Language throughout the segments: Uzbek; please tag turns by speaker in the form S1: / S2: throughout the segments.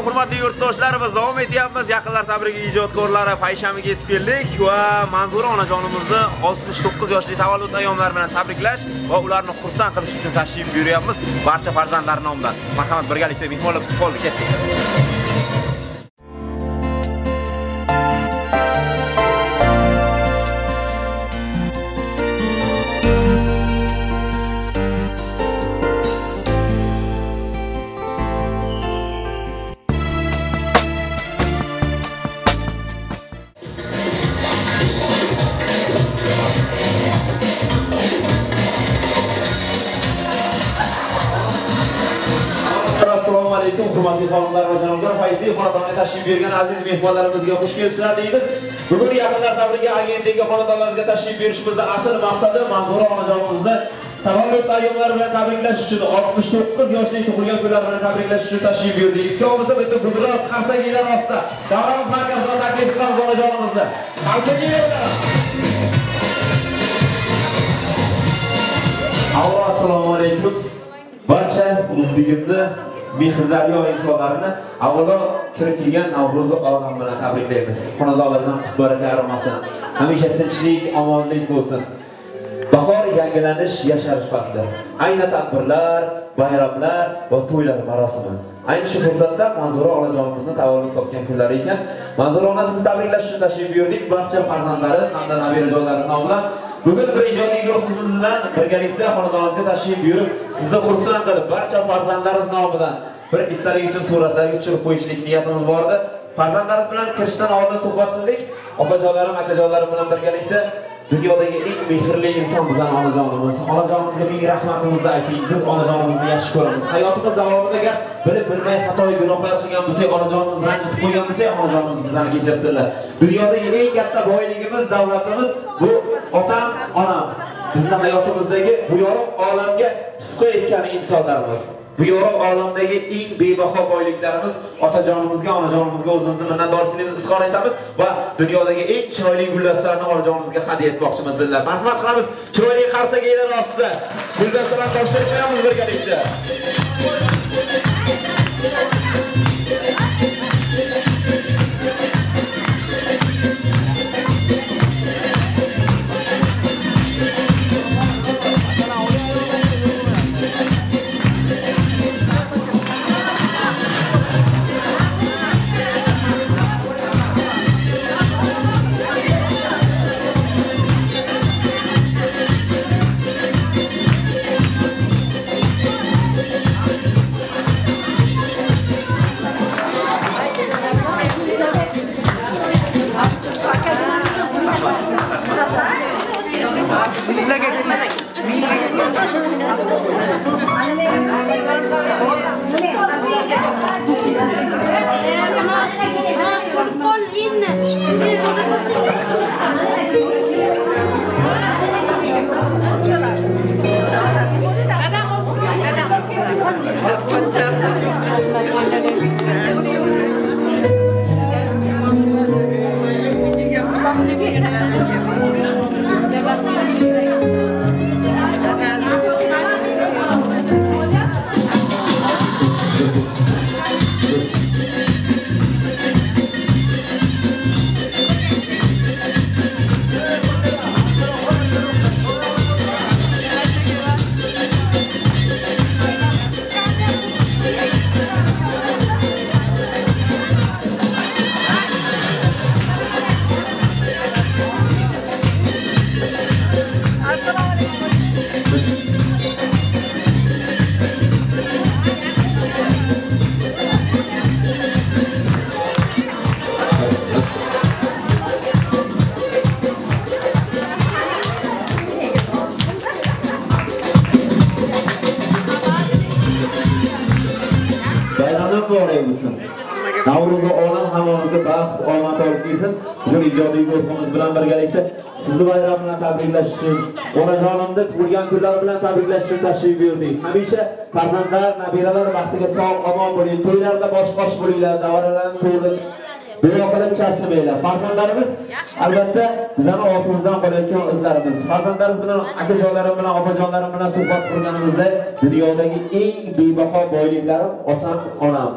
S1: alaykum hurmatli yurtdoshlarimiz, davom etyapmiz. Yaqinlar tabrigi ijodkorlari payshanbaga yetib keldik va Manzura onajonimizni 69 yoshli tavallud ayyomlari bilan tabriklash va ularni xursand qilish uchun tashrif buyuryapmiz. Barcha farzandlar nomidan. Marhamat birgalikda mehmonlar kutib qoldik. Tashrif buyurgan aziz mehmonlarimizga xush kelibsizlar deymiz. Bugun yaqinlar davriga agentligi xonadonlarimizga tashrif buyurishimizda asl maqsadi manzura onajonimizni tavallud ayyomlari bilan tabriklash uchun 69 yoshli tug'ilgan kunlari bilan tabriklash uchun tashrif buyurdik. Ikkovimizni bitta gulroz qarsakiylar ostida davramiz markazidan taklif qilamiz onajonimizni. Qarsakiylar Avvalo assalomu alaykum. Barcha o'zbegimni mehrdaryo insonlarini avvalo kirib kelgan Navro'zi olam bilan tabriklaymiz. Xonadonlaringizdan qut baraka. Hamisha tinchlik, omonlik bo'lsin. Bahor yangilanish, yasharish fasli. Ayni tadbirlar, bayramlar va to'ylar marosimi. Ayni shu fursatda Manzura onajonimizni tavallud topgan kunlari ekan. Manzura onasizni tabriklash uchun tashrif buyurdik. Barcha farzandlariz hamda nabirajonlaringiz nomidan Bugun bir ijodiy guruhimiz bilan birgalikda xonadonimizga tashrif buyurib, sizni xursand qilib, barcha farzandlaringiz nomidan bir istalik uchun suratlarga tushirib qo'yishlik niyatimiz bor edi. farzandlarimiz bilan kirishdan oldin suhbat qildik. Opajonlarim, akajonlarim bilan birgalikda dunyodagi eng mehrli inson bizning onajonimiz. Onajonimizga ming rahmatimizni ayting. Biz onajonimizni yaxshi ko'ramiz. Hayotimiz davomida agar bilib bilmay xato gunohlar qilgan bo'lsak, onajonimizni ranjitib qo'ygan bo'lsak, onajonimiz bizani kechirsinlar. Dunyodagi eng katta boyligimiz, davlatimiz bu otam, onam. Bizning hayotimizdagi bu yorug' olamga tuhfa etgan insonlarimiz. Bu yorug' olamdagi eng bebaho boyliklarimiz otajonimizga, onajonimizga o'zimizni minnatdorchiligimizni izhor etamiz va dunyodagi eng chiroyli guldastalarni onajonimizga hadya etmoqchimiz dedilar. Marhamat qilamiz. Chiroyli qarsakiylar ostida guldastarlarni topshirib qo'yamiz birgalikda. Uchun tashrif buyurdik. Hamisha farzandlar, nabiralar baxtiga sog', omon bo'ling, to'ylarda bosh-bosh bo'linglar, davralarni to'g'ri duo qilib charchamanglar. Farzandlarimiz albatta bizani ortimizdan qolayotgan izlarimiz. Farzandlarimiz bilan akajonlarim bilan, opajonlarim bilan suhbat qurganimizda dunyodagi eng bebaho boyliklarim otam, onam.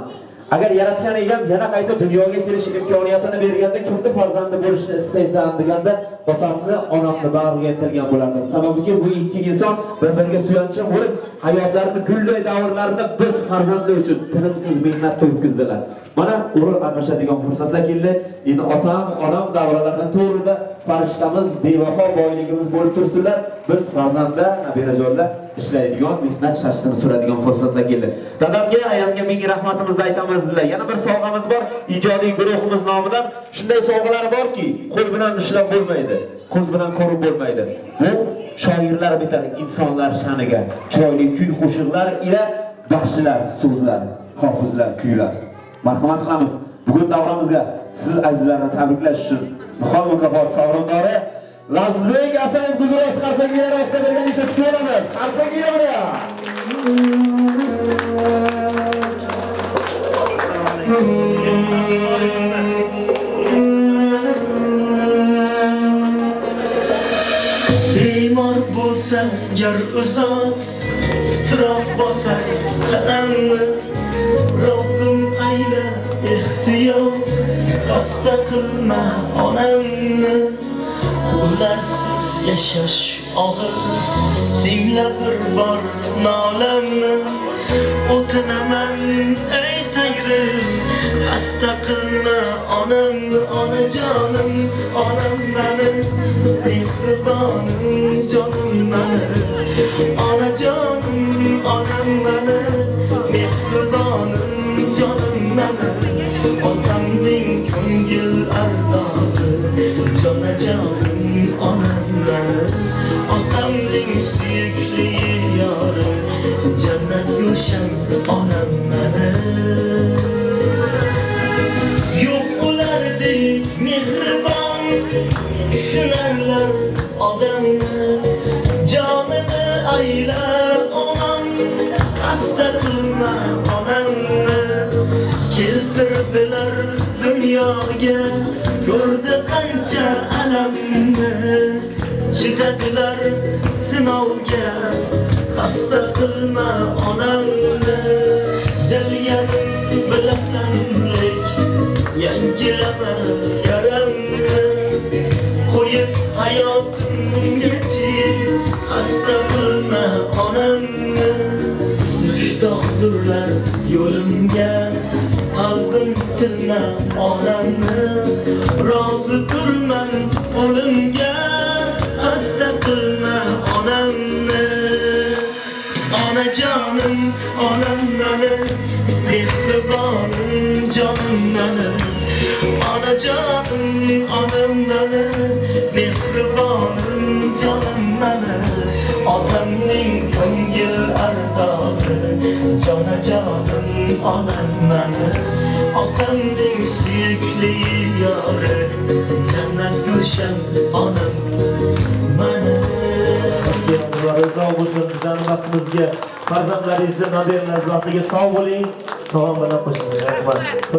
S1: Agar yaratgan egam yana qayta dunyoga kelish imkoniyatini berganda kimni farzandi bo'lishni istaysan deganda otamni onamni bag'riga intilgan bo'lardim. Sababiki bu ikki inson bir biriga suyanchiq bo'lib hayotlarini gulday davrlarini biz farzandlar uchun tinimsiz mehnatda o'tkazdilar. Mana urug' almashadigan fursatlar keldi. Endi otam onam davralardan to'g'rida farishtamiz bevaho boyligimiz bo'lib tursinlar. Biz farzandlar nabirajonlar ishlaydigan mehnat shashtini suradigan fursatlar keldi. Dadamga ayamga ming rahmatimizni aytamiz dedilar. Yana bir sovg'amiz bor ijodiy guruhimiz nomidan shunday sovg'alar borki qo'l bilan ushlab bo'lmaydi ko'z bilan ko'rib bo'lmaydi. Bu shoirlar bitar insonlar sha'niga chiroyli kuy qo'shiqlar ila baxshilar so'zlar hofizlar kuylar. Marhamat qilamiz. Bugun davramizga siz azizlarni tabriklash uchun muhol mukofot sovrindori Lazbek asan guzuros qarsagiga rosta bergan ita kutib olamiz. Qarsagiga bilan
S2: bemor bo'lsa jar uzoq titroq bosa tanamni xasta qilma onamni ularsiz yashash og'ir tingla bir bor nolamni. O'tinaman ey tangri xasta qilma onamni onajonim onam mani. Mehribonim jonim mani. Onajonim onam mani. Mehribonim jonim mani. Ko'ngil ardog'i jonajonim onamlar otamning suyukli yorim jannat go'sham onam mani yo'q ulardek mehribon tushunarlar odamni jonini ayla onam xasta qilma onamni keltirdilar dunyoga ko'rdi qancha alamni. Chidadilar sinovga xasta qilma onamni. Dilganim bilasanlik yangilama yaramni. Qo'yib hayotimgachi xasta qilma onamni. Mushtoqdirlar yo'limga qalbim tilma onamni rozi turman o'limga xasta qilma onamni onajonim onam mani mehribonim jonim mani onajonim onam mani mehribonim jonim mani otamning ko'ngil ardog'i otamning suyukli yori jannat go'sham onam mani
S3: sog' bo'lsin bizlarni vaqtimizga. Farzandlaringizni nabiralaringiz vaqtiga sog' bo'ling. Taom bilan qo'shilib rahmat.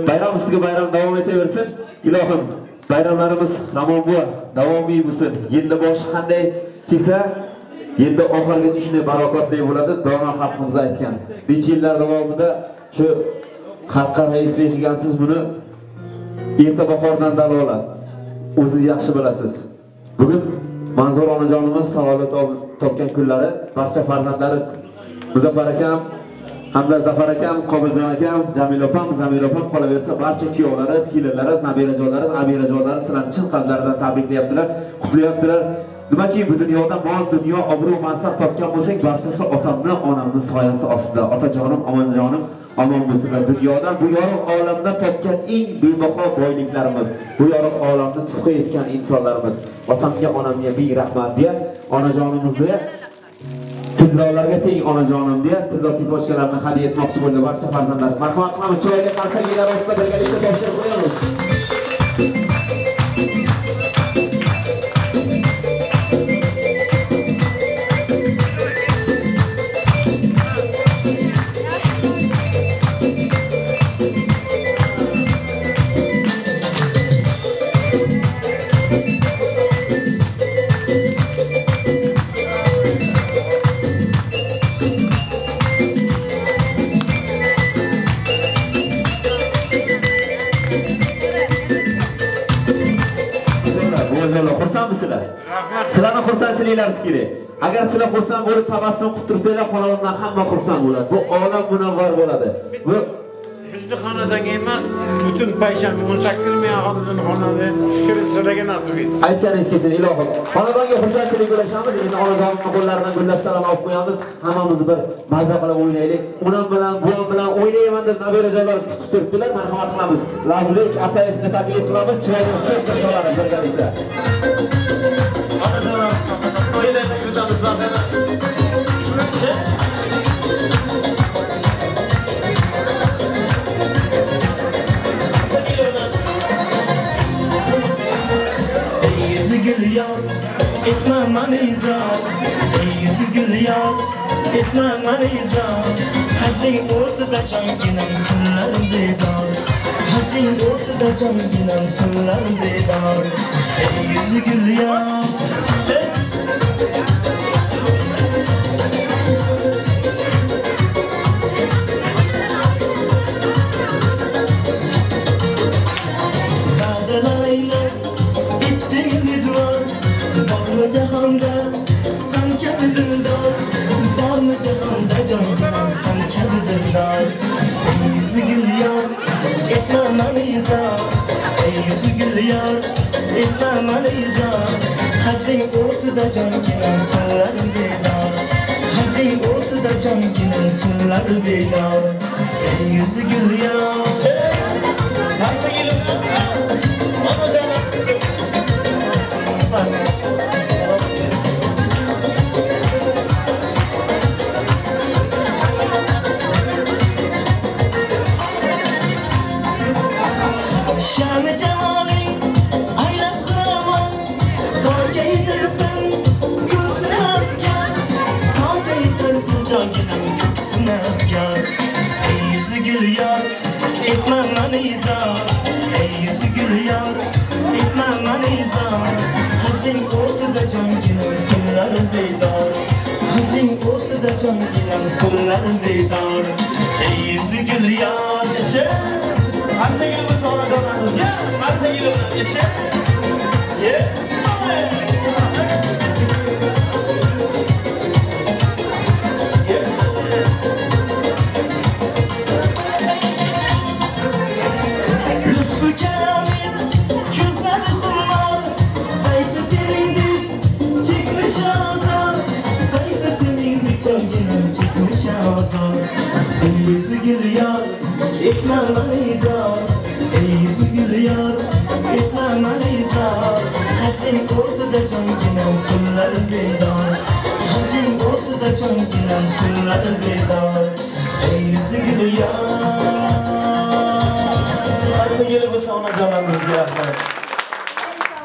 S1: Bayram ustiga bayram davom etaversin ilohim bayramlarimiz ramon buva davomiy bo'lsin. Yilni boshi qanday kelsa yilni oxirigacha shunday barokatli bo'ladi. Dono xalqimiz aytgan. Necha yillar davomida shu xalqqa raislik qilgansiz buni erta bahordan dalolat o'ziz yaxshi bilasiz. Bugun manzura onajonimiz tavallud topgan kunlari barcha farzandlari muzaffar akam hamda zafar akam qobiljon akam jamil opam zamira opam qolaversa barcha kuyovlariz kelinlariz nabirajonlariz abirajonlariz sizlarni chin qalblaridan tabriklayaptilar qutlayaptilar nimaki bu dunyoda mol dunyo obro' mansab topgan bo'lsak barchasi otamni onamni soyasi ostida. Otajonim omonjonim omon bo'lsinlar dunyodan bu yorug' olamda topgan eng bebaho boyliklarimiz bu yorug' olamni tuhfa etgan insonlarimiz. Otamga onamga ming rahmat deya onajonimizni tillolarga teng onajonim deya tillo sipochkalarni hadya etmoqchi bo'ldi. Barcha farzandlarimiz marhamat qilamiz. Chiroyli qarsaklar ostida birgalikda topshirib qo'yamiz. Xursandchiliklaringiz kerak agar sizlar xursand bo'lib tabassum qilib tursanglar xonadondan hamma xursand bo'ladi. Bu olam munavvar bo'ladi. Bu
S4: Bizni xonadagi emas, butun payshanba 18 ming aholini xonada kirib so'raga nasib etsin.
S1: aytganingiz kelsin ilohim xonadonga xursandchilik ulashamiz endi onajonimni qo'llaridan guldastalarni olib qo'yamiz. Hammamiz bir mazza qilib o'ynaylik. Onam bilan buvam bilan o'ynayman deb nabirajonlarimiz kutib turibdilar. Marhamat qilamiz. Lazizbek asayevni taklif qilamiz. Chiroyli sholari birgalikda
S2: etme manizar Ey yüzü gül yar, etme manizar Hazin ortada cankinem tınlar bedar. Hazin ortada cankinem tınlar bedar. Ey yüzü gül yar Ey yüzü gül yar etme maniza Hazin ortada can ginen tıllar bedar Hazin ortada can ginen tıllar bedar Ey yüzü gül yar Nasıl gülüm? Şanı yuzi gul yor etma manizor Ey yuzi gul yor etma manizor Hazin o'rtida jonginam kunlar bedor Hazin o'rtida jonginam kunlar bedor Ey yuzi gul yor yasha Qarsa yilimiz onajonlarimiz ya? Qarsa yilimiz yasha Yeah. Ey gül yar, etme manizar Ey gül yar, etme manizar Hazin ortada canım tüller bedar Hazin ortada canım tüller bedar Ey gül yar.
S3: Qaysi yili bo'lsa onajonlarimizga rahmat.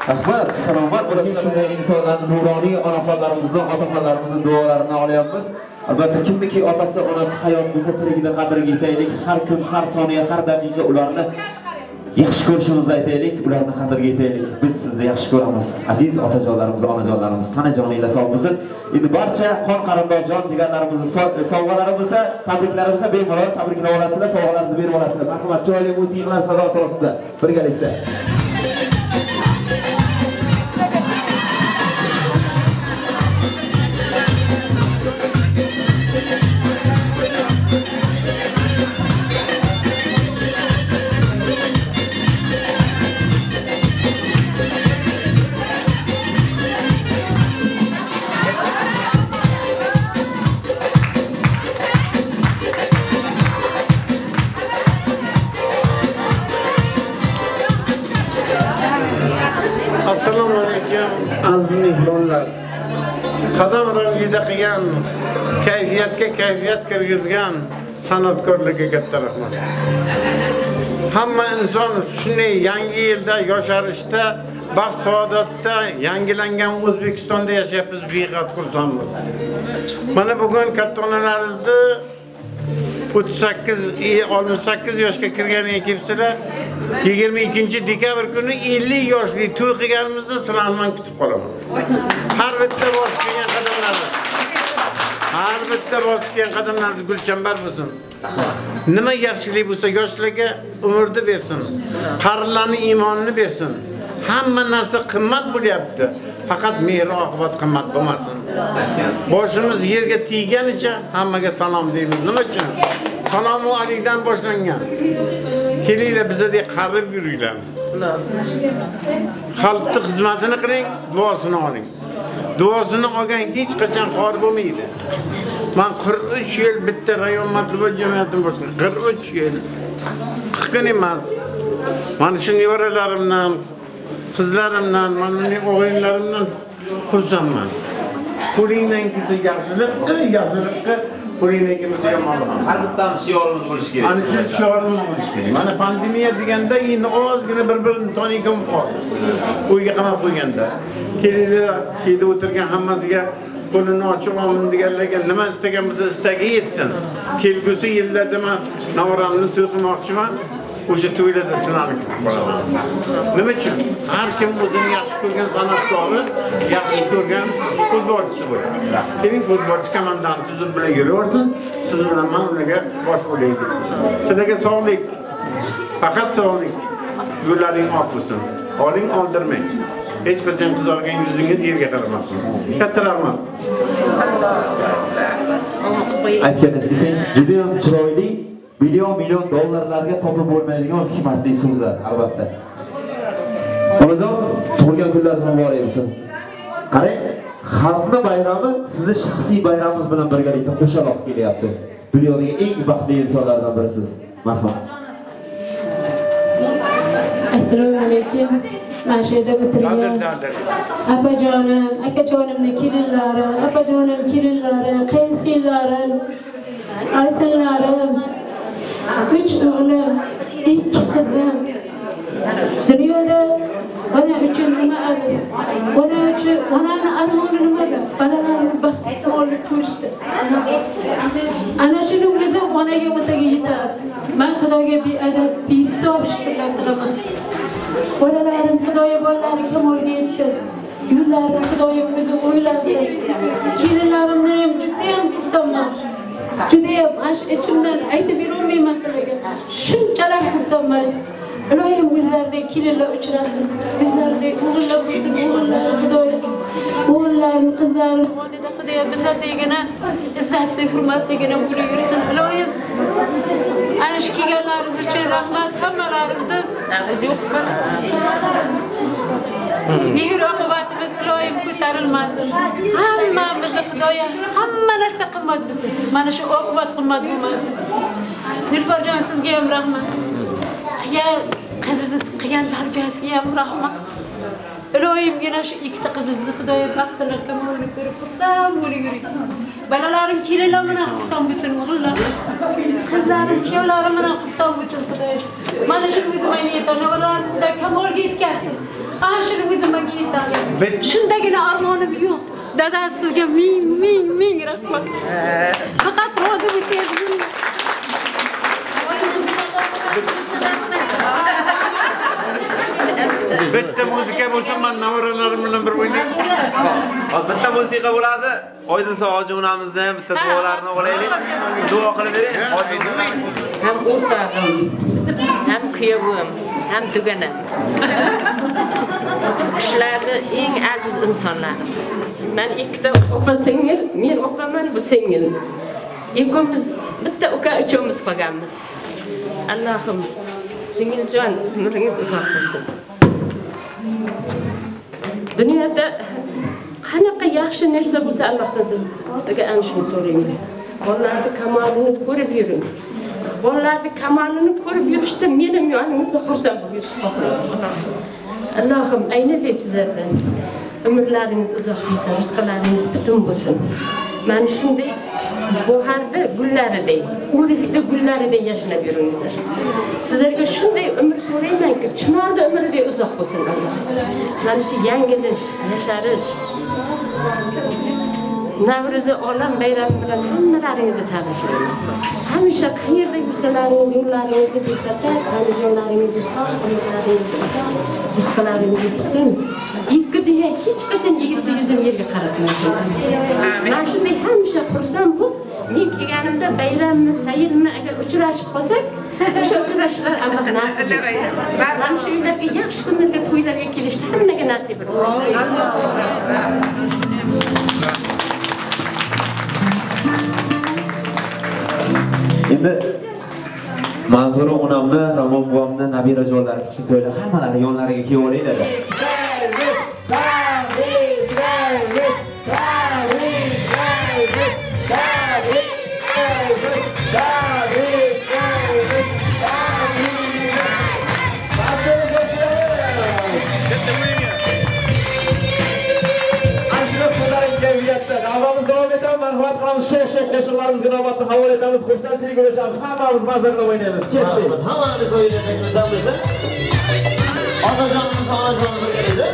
S1: rahmat salomat bo'lasizlar shunday insonlarni nuroniy onaxonlarimizdan otaxonlarimizning duolarini olyapmiz albatta kimniki otasi onasi hayot bo'lsa tirikni qadriga yetaylik. Har kun har soniya har daqiqa ularni yaxshi ko'rishimizni aytaylik ularni qadriga yetaylik. Biz sizni yaxshi ko'ramiz. Aziz otajonlarimiz onajonlarimiz tana joninglar sog' bo'lsin. Endi barcha qon qarindosh jon jigarlarimizni e, sovg'alari bo'lsa tabriklari bo'lsa bemalol tabriklab olasizlar sovg'alaringizni berib olasizlar. Marhamat chiroyli musiqalar sadosi ostida birgalikda.
S4: Assalomu alaykum. Aziz mehmonlar. Qadam ranjida qilgan kayfiyatga kayfiyat kirgizgan san'atkorlarga katta rahmat. Hamma inson shunday yangi yilda yosharishda baxt saodatda yangilangan o'zbekistonda yashayapmiz behad xursandmiz. Mana bugun katta onalarimizni 38 e, 68 yoshga kirganiga kelibsizlar 22 dekabr kuni 50 yoshli to'y qilganimizda sizlarni kutib qolaman har bitta bosib kelgan qadamlarni har bitta bosib kelgan qadamlaringiz gulchambar bo'lsin nima yaxshilik bo'lsa yoshlarga umrni bersin qarilarni iymonini bersin hamma narsa qimmat bo'lyapti. Faqat mehr oqibat qimmat bo'lmasin. Boshimiz yerga tegganicha hammaga salom deymiz. Nima uchun? Salomu alaykum boshlangan. Kelinglar bizga qarib yuringlar. Xalqni xizmatini qiling, duosini oling. Duosini olgan hech qachon xor bo'lmaydi. Men 43 yil bitta rayon matbuot jamiyatini boshqardim. 43 yil. Qiqin emas. Mana shu nevaralarimdan, qizlarimdan, mana o'g'inlarimdan xursandman. Qo'lingdan kelsa yaxshilik qil, yaxshilikqa qo'lingdan kelsa yomonlik.
S1: Har bittamiz shiorimiz bo'lishi kerak.
S4: Ana shu shiorimiz bo'lishi kerak. Mana pandemiya deganda endi ozgina bir-birini tonigan qoldi. Uyga qamab qo'yganda. Kelinglar, shuyda o'tirgan hammasiga qo'lini ochib olmin deganlarga nima istagan bo'lsa istagi yetsin. Kelgusi yillarda men navoramni to'y qilmoqchiman. O'sha to'ylarda sinalib. Nima uchun? Har kim o'zini yaxshi ko'rgan san'atkori, yaxshi ko'rgan futbolchisi bo'ladi. Keling futbolchi komandant tuzib bilan yuraversin, siz bilan men ularga bosh bo'laylik. Sizlarga sog'lik, faqat sog'lik. Yo'llaring oq bo'lsin. Oling oldirmang. Hech qachon qizargan yuzingiz yerga qaramasin. Katta rahmat.
S1: aytganingiz sen juda ham chiroyli million million dollarlarga topib bo'lmaydigan hikmatli so'zlar albatta. Onajon tug'ilgan kunlaringiz muborak bo'lsin qarang xalqni bayrami sizni shaxsiy bayramingiz bilan birgalikda qo'shaloq kelyapti. Dunyodagi eng baxtli insonlardan birisiz. Marhamat
S5: assalomu alaykum. Mana shu yerda o'tirgan opajonim akajonimni kelinlari opajonim kelinlari qaysinlarim aysinlarim uch o'g'lim ikki qizim dunyoda ona uchun nima ona uchun onani armoni nimada bolalarni baxtli olib ko'rishdi ana shuni o'zi onaga otaga yetadi man xudoga beadab behisob shukrlar qilaman bolalarim xudoyo bolalari kamolga yetsin yo'llarini xudoyo o'zi o'ylasin kelinlarimni ham judayam xursandman judayam mana shu ichimdan aytib berolmayman sizlarga. Shunchalar xursandman iloyim o'zlaridek kelinlar uchrasin o'zlaridek o'g'illar bo'lsin o'g'illar xudoyo o'g'illarim qizlarim oldida xudoyo bizlardagina izzatli hurmatligina bo'laversin iloyim ana shu kelganlaringiz uchun rahmat. hammalaringizni mehr oqibatimiz chiroyim ko'tarilmasin. Hammamizni xudoyo hamma narsa qimmat bo'lsin mana shu oqibat qimmat bo'lmasin niluffarjon sizga ham rahmat. Qilgan qizizni qilgan tarbiyasiga ham rahmat. Iloyimgina shu ikkita qizizni xudoyo baxtli kamolini ko'rib xursand bo'lib yuring. Bolalarim kelinlar bilan xursand bo'lsin o'g'illar. Qizlarim kuyovlarim bilan xursand bo'lsin xudoyo. Mana shu o'zi menga xudo kamolga yetkazsin. Ana shuni o'zi menga yetadi shundagina armonim yo'q dada sizga ming ming ming rahmat. Faqat rozi bo'lsangiz.
S4: Bitta muzika bo'lsa, men navaralarim bilan bir o'ynayman.
S1: bitta musiqa bo'ladi. Oydin sog'ochi onamizdan ham bitta duolarini olaylik duo qilib bering.
S6: Ham o'rtog'im kuyovim ham duganam shularni eng aziz insonlar. Man ikkita opa singil men opaman bu singil. Ikkovimiz bitta uka uchovimiz qolganmiz. Allohim singiljon umringiz uzoq bo'lsin. Dunyoda qanaqa yaxshi narsa bo'lsa allohdan sizga ana shuni so'rang bolalarni kamolini ko'rib yuring. Bolalarni kamolini ko'rib yurishda menim yonimizda xursand bo'lib yurishni xohlayman allohim aynalay sizlardan umrlaringiz uzoq bo'lsin rizqlaringiz butun bo'lsin. Mana shunday buharda gullariday o'rikda gullariday yashnab yuringizlar. Sizlarga shunday umr so'raymanki chinorni umriday uzoq bo'lsin alloh. Mana shu yangilish yasharish. Navro'zi olam bayrami bilan hammalaringizni tabriklayman. Hamisha qayerda yursalaringiz, yo'llaringizni bekatib, andijonlaringizni sog' qilinglaringizni rizqlaringizni butun. Ikki dunyo hech qachon yigitni yuzini yerga qaratmasin. Mana shunday hamisha xursand bo'lib, men kelganimda bayrammi, sayrmi agar uchrashib qolsak, o'sha uchrashishlar alloh nasib etsin mana shu uylarga yaxshi kunlarga to'ylarga kelishni hammaga nasib etsin
S1: endi manzura onamni ramon buvamni nabirajonlari kichkina to'ylar hammalari yonlariga kelib olinglar qilamiz sho'x-sho'x qo'shiqlarimizga navbatni havola etamiz. Xursandchilik ulashamiz. Hammamiz mazza qilib o'ynaymiz. Ketdik.
S2: Marhamat, hammamiz o'yinga taklifdamiz. Otajonimiz, onajonimiz birgalikda.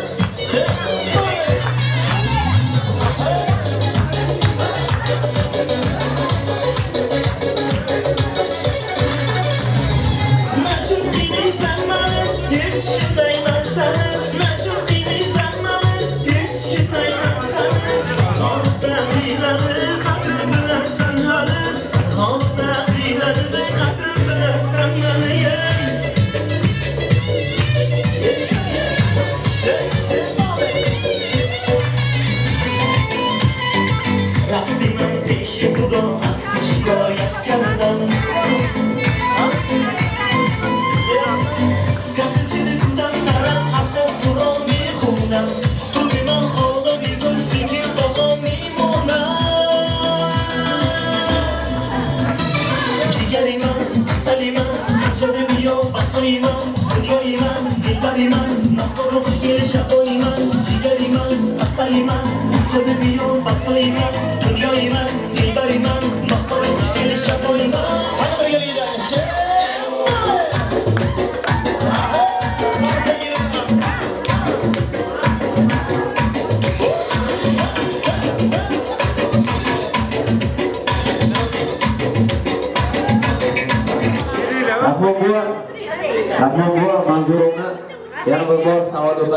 S7: koymam, koymam, gitarımam
S1: Nakoruk geliş koymam, sigariman, asayman Şöyle bir yol basayman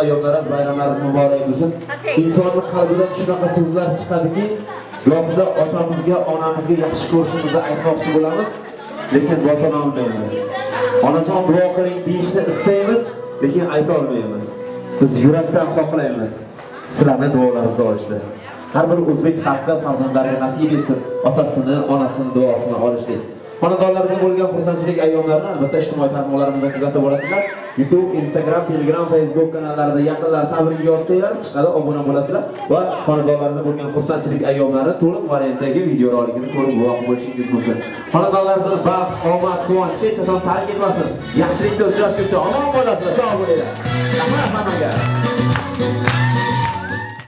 S1: tavallud ayyomlaringiz bayramlaringiz muborak bo'lsin. Insonning qalbidan shunaqa so'zlar chiqadiki, gohida otamizga, onamizga yaxshi ko'rishimizni aytmoqchi bo'lamiz, lekin botona olmaymiz. Onajon duo qiling deyishni istaymiz, lekin ayta olmaymiz. Biz yurakdan xohlaymiz sizlarni duolaringizni olishni. Har bir o'zbek xalqi farzandlariga nasib etsin otasini, onasini duosini olishlik. Xonadonlarda bo'lgan xursandchilik ayyomlarini albatta ijtimoiy tarmoqlarimizda kuzatib borasizlar. YouTube, Instagram, Telegram, Facebook kanallarida yaqinlar sabringga yozsanglar, chiqadi, obuna bo'lasizlar va xonadonlarda bo'lgan xursandchilik ayyomlari to'liq variantdagi video roligini ko'rib guvoh bo'lishingiz mumkin. Xonadonlarda baxt, omad, quvonch hech qachon tark etmasin. Yaxshilikda uchrashguncha omon bo'lasizlar, sog' bo'linglar. Rahmat hammaga.